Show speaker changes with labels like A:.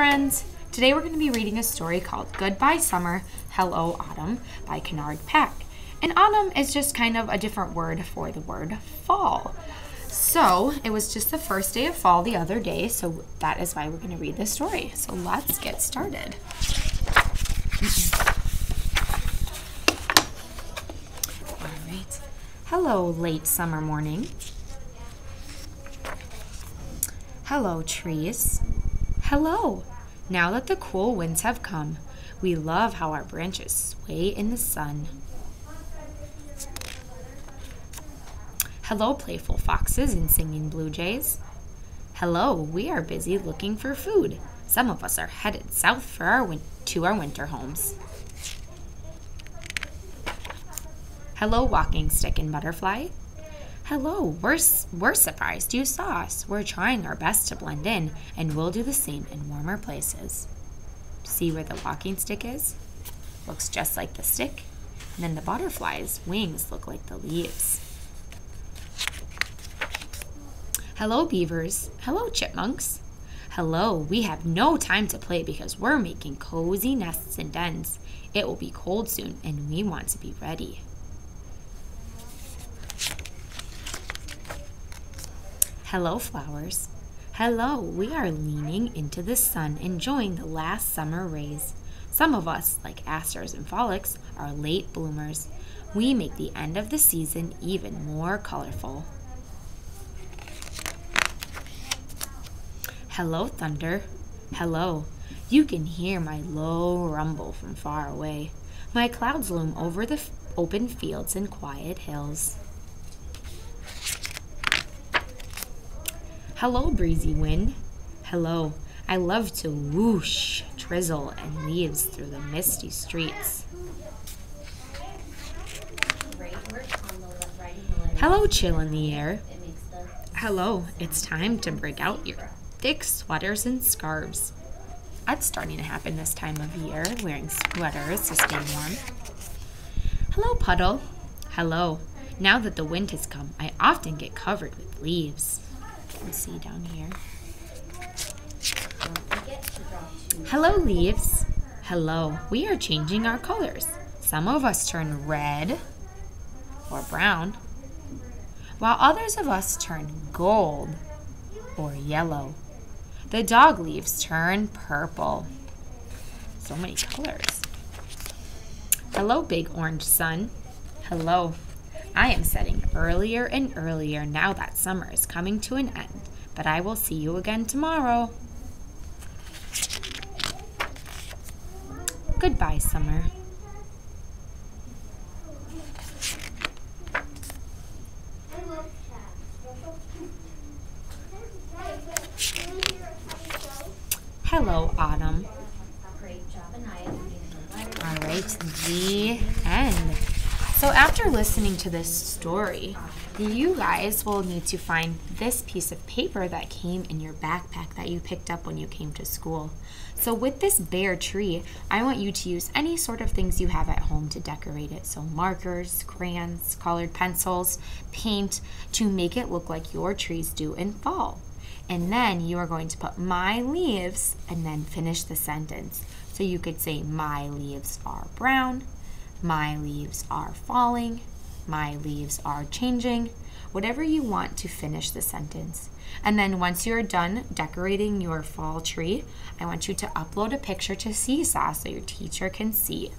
A: friends. Today we're going to be reading a story called Goodbye Summer, Hello Autumn by Kenard Pak. And autumn is just kind of a different word for the word fall. So it was just the first day of fall the other day, so that is why we're going to read this story. So let's get started. All right. Hello, late summer morning. Hello, trees. Hello. Now that the cool winds have come, we love how our branches sway in the sun. Hello, playful foxes and singing blue jays. Hello, we are busy looking for food. Some of us are headed south for our win- to our winter homes. Hello, walking stick and butterfly. Hello, we're, we're surprised you saw us. We're trying our best to blend in, and we'll do the same in warmer places. See where the walking stick is? Looks just like the stick. And then the butterfly's wings look like the leaves. Hello, beavers. Hello, chipmunks. Hello, we have no time to play because we're making cozy nests and dens. It will be cold soon, and we want to be ready. Hello, flowers. Hello, we are leaning into the sun, enjoying the last summer rays. Some of us, like asters and phlox, are late bloomers. We make the end of the season even more colorful. Hello, thunder. Hello. You can hear my low rumble from far away. My clouds loom over the open fields and quiet hills. Hello, breezy wind. Hello. I love to whoosh, drizzle, and leaves through the misty streets. Hello, chill in the air. Hello, it's time to break out your thick sweaters and scarves. That's starting to happen this time of year, wearing sweaters to stay warm. Hello, puddle. Hello. Now that the wind has come, I often get covered with leaves can see down here. Hello, leaves. Hello. We are changing our colors. Some of us turn red or brown, while others of us turn gold or yellow. The dog leaves turn purple. So many colors. Hello, big orange sun. Hello. I am setting earlier and earlier now that summer is coming to an end, but I will see you again tomorrow. Goodbye, summer. Hello, Autumn. All right, the end. So after listening to this story, you guys will need to find this piece of paper that came in your backpack that you picked up when you came to school. So with this bare tree, I want you to use any sort of things you have at home to decorate it. So markers, crayons, colored pencils, paint to make it look like your trees do in fall. And then you are going to put my leaves and then finish the sentence. So you could say my leaves are brown, my leaves are falling, my leaves are changing, whatever you want to finish the sentence. And then once you're done decorating your fall tree, I want you to upload a picture to Seesaw so your teacher can see.